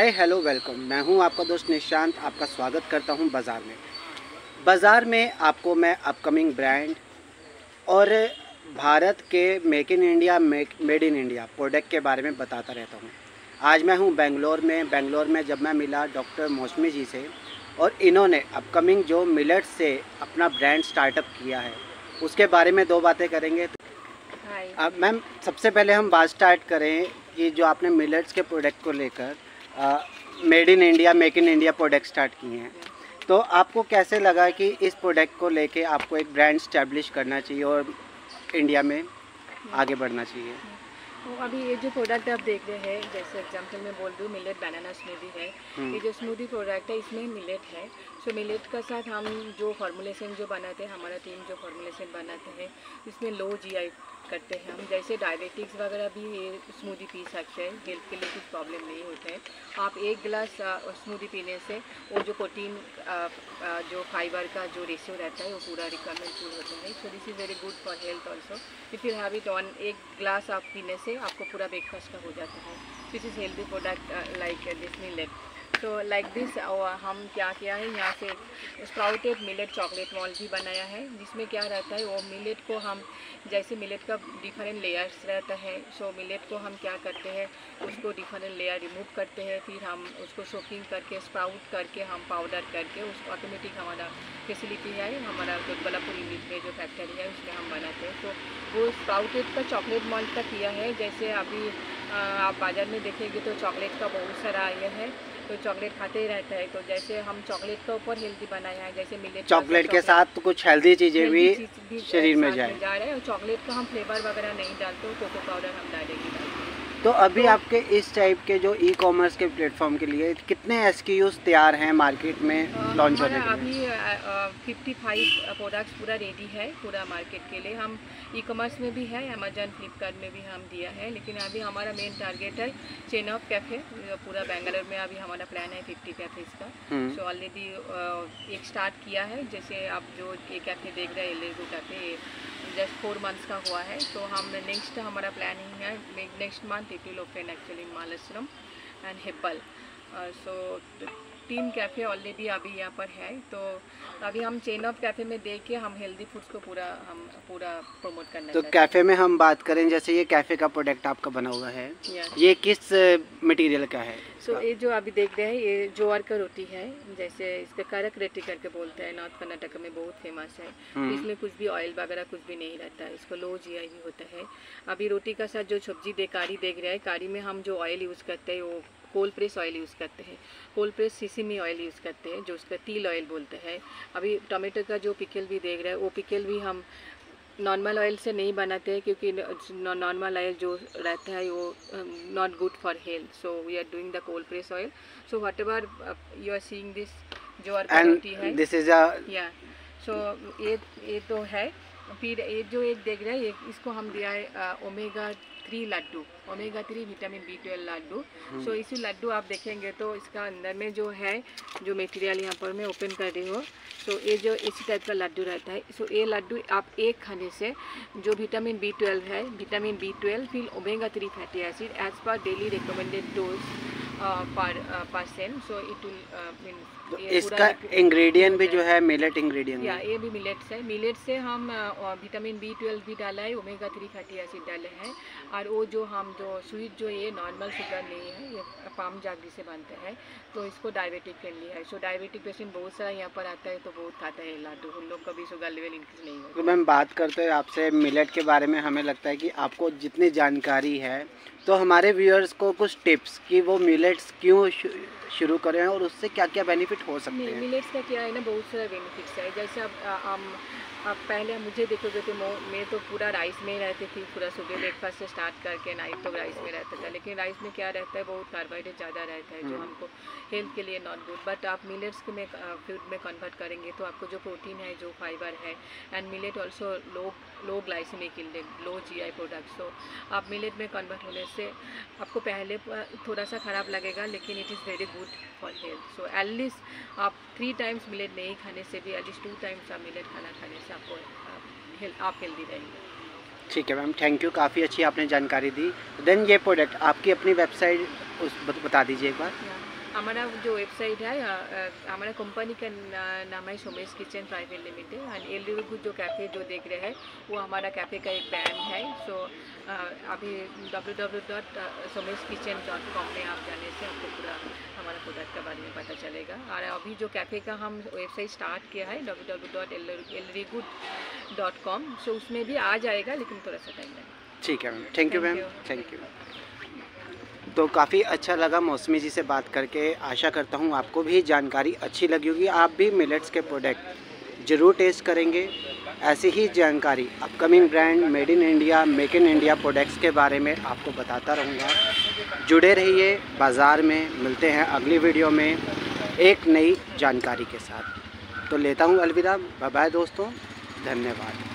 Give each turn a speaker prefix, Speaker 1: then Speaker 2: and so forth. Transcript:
Speaker 1: Hi hello welcome मैं हूँ आपका दोस्त निशांत आपका स्वागत करता हूँ बाज़ार में। बाज़ार में आपको मैं अपकमिंग ब्रांड और भारत के make in India made in India product के बारे में बताता रहता हूँ। आज मैं हूँ बेंगलोर में। बेंगलोर में जब मैं मिला डॉक्टर मौसमी जी से और इन्होंने अपकमिंग जो मिलेट से अपना ब्रांड स्टार्टअप किया है उसके बारे में दो बातें करेंगे। मैम सबसे पहले हम बात स्टार्ट करें कि जो आपने मिलट्स के प्रोडक्ट को लेकर made in India make in India product start किए हैं। तो आपको कैसे लगा कि इस प्रोडक्ट को लेके आपको एक ब्रांड स्टैब्लिश करना चाहिए और इंडिया में आगे बढ़ना चाहिए?
Speaker 2: तो अभी ये जो प्रोडक्ट आप देख रहे हैं जैसे एग्जांपल मैं बोल दूँ मिलेट बनाना स्मूदी है।
Speaker 1: हम्म।
Speaker 2: ये जो स्मूदी प्रोडक्ट है इसमें मिलेट है। सो मिलेट का साथ हम जो फॉर्मुलेशन जो बनाते हैं हमारा टीम जो फॉर्मुलेशन बनाते हैं इसमें लो जीआई करते हैं हम। जैसे डायबिटिक्स वगैरह भी स्मूदी पी सकते हैं। हेल्थ के लिए कुछ प्रॉब्लम नहीं होते हैं। आप एक गिलास स्मूदी पीने से वो जो प्रोटीन जो फाइबर का जो रेशियो रहता है वो पूरा रिक्वायरमेंट पूरा होता है। So this is very good for health also if you have it on एक ग्लास आप पीने से आपको पूरा ब्रेकफास्ट का हो जाता है। This is healthy product like this me millet तो लाइक दिस हम क्या किया है, यहाँ से स्प्राउटेड मिलेट चॉकलेट मॉल भी बनाया है, जिसमें क्या रहता है, वो मिलेट को हम जैसे मिलेट का डिफरेंट लेयर्स रहता है सो मिलेट को हम क्या करते हैं, उसको डिफरेंट लेयर रिमूव करते हैं, फिर हम उसको सोकिंग करके स्प्राउट करके हम पाउडर करके उसको ऑटोमेटिक हमारा फैसिलिटी है, हमारा दोतबलापुर यूनिट में जो फैक्ट्री है, उसमें हम बनाते हैं। तो वो स्प्राउटेड का चॉकलेट मॉल का किया है, जैसे अभी आप बाज़ार में देखेंगे तो चॉकलेट का बहुत सारा ये है। तो चॉकलेट खाते ही रहता है। तो जैसे हम चॉकलेट के ऊपर हेल्दी बनाया है जैसे मिले
Speaker 1: चॉकलेट के साथ कुछ हेल्दी चीज़ें भी शरीर में जाए।
Speaker 2: जा रहे हैं। चॉकलेट का हम फ्लेवर वगैरह नहीं डालते कोको पाउडर हम डालेंगे।
Speaker 1: तो अभी आपके इस टाइप के जो ई कॉमर्स के प्लेटफॉर्म के लिए कितने एस तैयार हैं मार्केट में लॉन्च होने के लिए?
Speaker 2: अभी फिफ्टी फाइव प्रोडक्ट्स पूरा रेडी है पूरा मार्केट के लिए। हम ई कॉमर्स में भी है अमेजन फ्लिपकार्ट में भी हम दिया है लेकिन अभी हमारा मेन टारगेट है चेन ऑफ़ कैफ़े पूरा बेंगलोर में अभी हमारा प्लान है फिफ्टी कैफ़ेज़ का। सो ऑलरेडी एक स्टार्ट किया है जैसे आप जो ये कैफ़े देख रहे हैं एलेगो कैफ़े जस्ट फोर मंथ्स का हुआ है। तो हम नेक्स्ट हमारा प्लानिंग है next month it will open actually Malleshwaram and Hebbal so तीन कैफ़े ऑलरेडी अभी यहाँ पर है तो अभी हम चेन ऑफ़ कैफ़े में देख के हम हेल्दी फूड्स को पूरा हम पूरा प्रमोट करना
Speaker 1: तो कैफ़े में हम बात करें जैसे ये कैफ़े का प्रोडक्ट आपका बना हुआ है ये किस मटेरियल का है?
Speaker 2: सो ये जो अभी देख रहे हैं ये ज्वार का रोटी है जैसे इसका करक रेटी करके बोलते हैं नॉर्थ कर्नाटक में बहुत फ़ेमस है।
Speaker 1: हम्म।
Speaker 2: इसमें कुछ भी ऑयल वगैरह कुछ भी नहीं रहता है इसको लो जी भी होता है। अभी रोटी का साथ जो सब्ज़ी दे कारी देख रहे हैं कारी में हम जो ऑयल यूज़ करते हैं वो कोल्ड प्रेस ऑयल यूज़ करते हैं। Cold press sesame oil use करते हैं जो उसका तिल ऑयल बोलते हैं। अभी टमाटो का जो पिकल भी देख रहे हैं वो पिकल भी हम नॉर्मल ऑयल से नहीं बनाते हैं क्योंकि नॉर्मल ऑयल जो रहता है वो not good for health so we are doing the cold press oil so whatever you are seeing this जो रोटी है
Speaker 1: दिस इज़
Speaker 2: या सो ये ये तो है। फिर ये जो एक देख रहे हैं इसको हम दिया है omega three laddu omega three vitamin B twelve laddu so इसी लड्डू आप देखेंगे तो इसका अंदर में जो है जो मटेरियल यहाँ पर मैं ओपन कर रही हूँ सो ये जो इसी टाइप का लड्डू रहता है। सो ये लड्डू आप एक खाने से जो विटामिन बी ट्वेल्व है विटामिन बी ट्वेल्व फिर omega three fatty acid as per daily recommended dose पर परसेंट सो इट विल
Speaker 1: तो इसका इंग्रेडिएंट भी जो है मिलेट इंग्रेडिएंट
Speaker 2: या ये भी मिलेट्स है मिलेट से हम विटामिन बी ट्वेल्व भी डाला है ओमेगा थ्री फैटी एसिड डाले हैं और वो जो हम जो स्वीट जो ये नॉर्मल शुगर नहीं है ये पाम जागरी से बनते हैं तो इसको डायबिटिक फ्रेंडली है। सो डायबिटिक पेशेंट बहुत सारा यहाँ पर आता है तो बहुत खाता है लाडू। उन लोग का भी शुगर लेवल इंक्रीज नहीं
Speaker 1: तो मैम बात करते हैं आपसे मिलेट के बारे में। हमें लगता है कि आपको जितनी जानकारी है तो हमारे व्यूअर्स को कुछ टिप्स कि वो मिलेट्स क्यों शुरू करें और उससे क्या क्या बेनिफिट हो सकते हैं?
Speaker 2: मिलेट्स का क्या है ना बहुत सारा बेनिफिट्स है। जैसे अब हम अब पहले मुझे देखोगे तो मो- तो पूरा राइस में ही रहती थी पूरा सुबह ब्रेकफास्ट से स्टार्ट करके नाइट तो राइस में रहता था। लेकिन राइस में क्या रहता है बहुत कार्बोहाइड्रेट ज़्यादा रहता है जो
Speaker 1: हम्म।
Speaker 2: हमको हेल्थ के लिए नॉट गुड बट आप मिलेट्स को में फ़ूड में कन्वर्ट करेंगे तो आपको जो प्रोटीन है जो फाइबर है and millet also low low glycemic index low G I product so आप मिलेट में कन्वर्ट होने से आपको पहले थोड़ा सा ख़राब लगेगा लेकिन it is very good for health so at least आप थ्री टाइम्स मिलेट नहीं खाने से भी एटलीस्ट टू टाइम्स आप मिलेट खाना खाने से आपको आप हेल्थ आप हेल्दी रहेंगे।
Speaker 1: ठीक है मैम थैंक यू काफ़ी अच्छी आपने जानकारी दी। देन ये प्रोडक्ट आपकी अपनी वेबसाइट उस बता दीजिए एक बार।
Speaker 2: हमारा जो वेबसाइट है हमारा कंपनी का नाम है Somesh kitchen private limited and L जो कैफ़े जो देख रहे हैं वो हमारा कैफ़े का एक ब्रांड है। सो अभी W W dot Somesh kitchen dot com में आप जाने से आपको पूरा हमारा प्रोडक्ट के बारे में पता चलेगा। और अभी जो कैफ़े का हम वेबसाइट स्टार्ट किया है W W dot L dot com so उसमें भी आ जाएगा लेकिन थोड़ा सा टाइम लगेगा।
Speaker 1: ठीक है ma'am. Thank you ma'am thank you तो काफ़ी अच्छा लगा मौसमी जी से बात करके। आशा करता हूँ आपको भी जानकारी अच्छी लगी होगी। आप भी मिलेट्स के प्रोडक्ट ज़रूर टेस्ट करेंगे। ऐसी ही जानकारी upcoming brand made in India make in India products के बारे में आपको बताता रहूँगा। जुड़े रहिए बाज़ार में। मिलते हैं अगली वीडियो में एक नई जानकारी के साथ। तो लेता हूँ अलविदा। बाय दोस्तों। धन्यवाद।